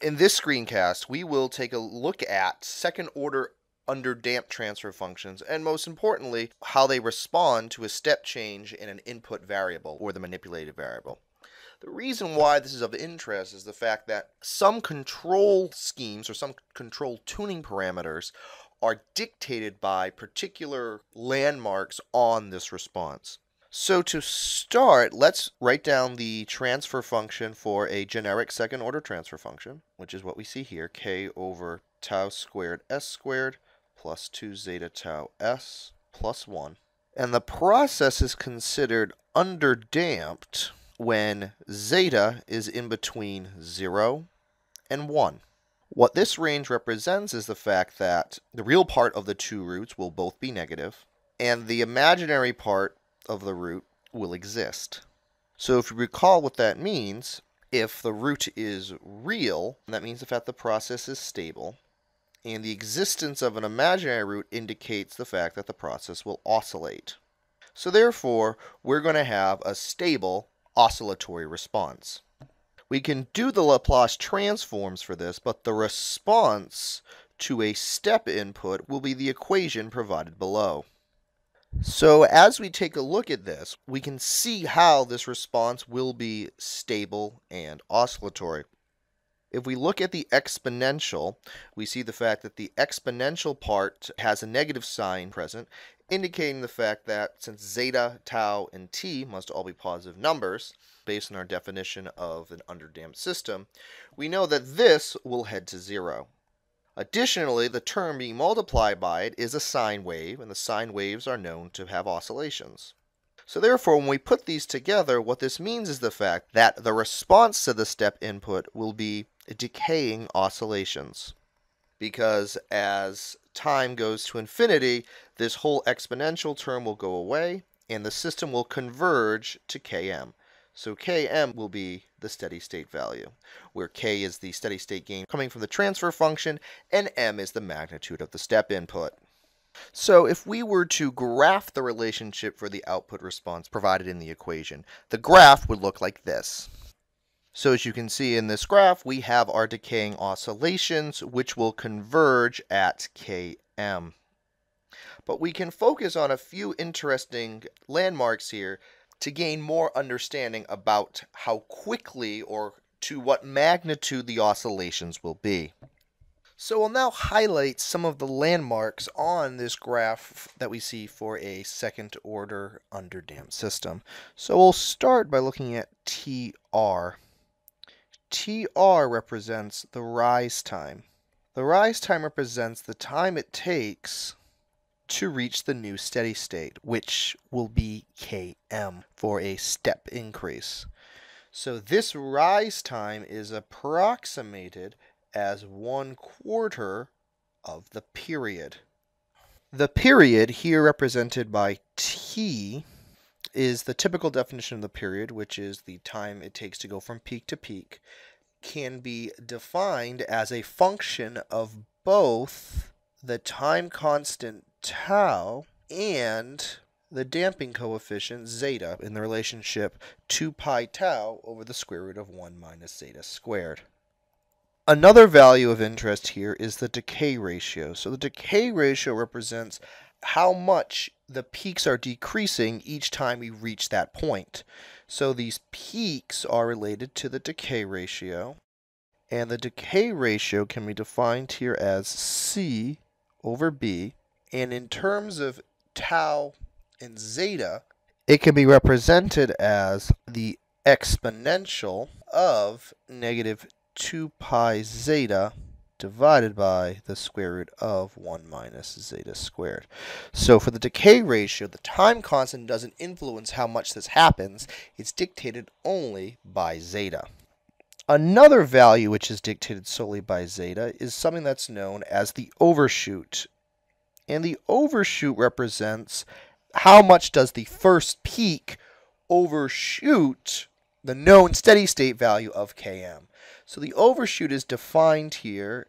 In this screencast, we will take a look at second order under damp transfer functions, and most importantly, how they respond to a step change in an input variable or the manipulated variable. The reason why this is of interest is the fact that some control schemes or some control tuning parameters are dictated by particular landmarks on this response. So to start, let's write down the transfer function for a generic second order transfer function, which is what we see here, k over tau squared s squared plus 2 zeta tau s plus 1. And the process is considered underdamped when zeta is in between 0 and 1. What this range represents is the fact that the real part of the two roots will both be negative, and the imaginary part of the root will exist. So if you recall what that means, if the root is real, that means the fact the process is stable, and the existence of an imaginary root indicates the fact that the process will oscillate. So therefore, we're going to have a stable oscillatory response. We can do the Laplace transforms for this, but the response to a step input will be the equation provided below. So as we take a look at this, we can see how this response will be stable and oscillatory. If we look at the exponential, we see the fact that the exponential part has a negative sign present, indicating the fact that since zeta, tau, and t must all be positive numbers, based on our definition of an underdamped system, we know that this will head to zero. Additionally, the term being multiplied by it is a sine wave, and the sine waves are known to have oscillations. So therefore, when we put these together, what this means is the fact that the response to the step input will be decaying oscillations. Because as time goes to infinity, this whole exponential term will go away, and the system will converge to Km. So Km will be the steady state value, where K is the steady state gain coming from the transfer function, and M is the magnitude of the step input. So if we were to graph the relationship for the output response provided in the equation, the graph would look like this. So as you can see in this graph, we have our decaying oscillations, which will converge at Km. But we can focus on a few interesting landmarks here to gain more understanding about how quickly or to what magnitude the oscillations will be. So we'll now highlight some of the landmarks on this graph that we see for a second order underdamped system. So we'll start by looking at TR. TR represents the rise time. The rise time represents the time it takes to reach the new steady state, which will be Km for a step increase. So this rise time is approximated as one quarter of the period. The period, here represented by t, is the typical definition of the period, which is the time it takes to go from peak to peak, can be defined as a function of both the time constant tau and the damping coefficient zeta in the relationship 2 pi tau over the square root of 1 minus zeta squared. Another value of interest here is the decay ratio. So the decay ratio represents how much the peaks are decreasing each time we reach that point. So these peaks are related to the decay ratio. And the decay ratio can be defined here as C over B. And in terms of tau and zeta, it can be represented as the exponential of negative 2 pi zeta divided by the square root of 1 minus zeta squared. So for the decay ratio, the time constant doesn't influence how much this happens. It's dictated only by zeta. Another value which is dictated solely by zeta is something that's known as the overshoot. And the overshoot represents how much does the first peak overshoot the known steady state value of Km. So the overshoot is defined here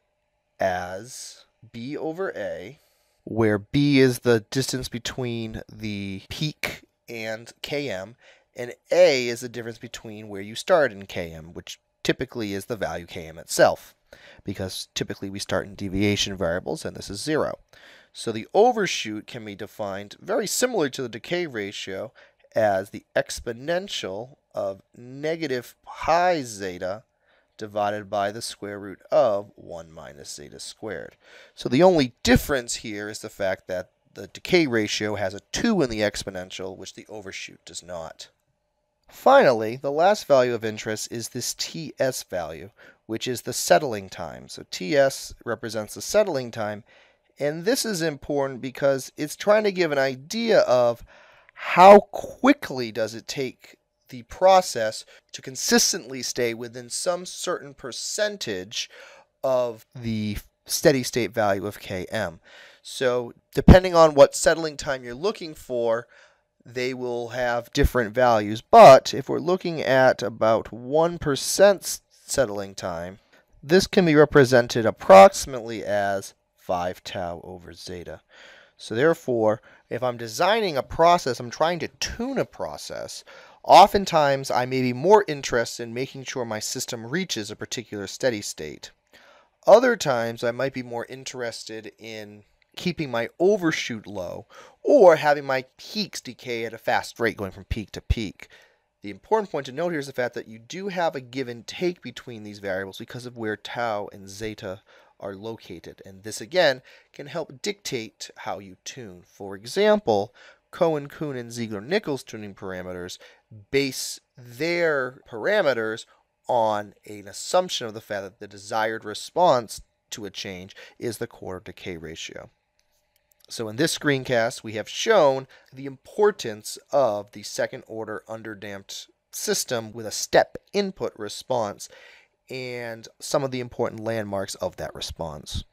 as b over a, where b is the distance between the peak and km, and a is the difference between where you start in km, which typically is the value km itself, because typically we start in deviation variables, and this is 0. So the overshoot can be defined very similar to the decay ratio as the exponential of negative pi zeta divided by the square root of 1 minus zeta squared. So the only difference here is the fact that the decay ratio has a 2 in the exponential, which the overshoot does not. Finally, the last value of interest is this TS value, which is the settling time. So TS represents the settling time, and this is important because it's trying to give an idea of how quickly does it take the process to consistently stay within some certain percentage of the steady state value of Km. So depending on what settling time you're looking for, they will have different values. But if we're looking at about 1% settling time, this can be represented approximately as 5 tau over zeta. So therefore, if I'm designing a process, I'm trying to tune a process, oftentimes I may be more interested in making sure my system reaches a particular steady state. Other times I might be more interested in keeping my overshoot low or having my peaks decay at a fast rate going from peak to peak. The important point to note here is the fact that you do have a give and take between these variables because of where tau and zeta are located. And this again can help dictate how you tune. For example, Cohen, Coon, and Ziegler-Nichols tuning parameters base their parameters on an assumption of the fact that the desired response to a change is the quarter decay ratio. So in this screencast, we have shown the importance of the second order underdamped system with a step input response and some of the important landmarks of that response.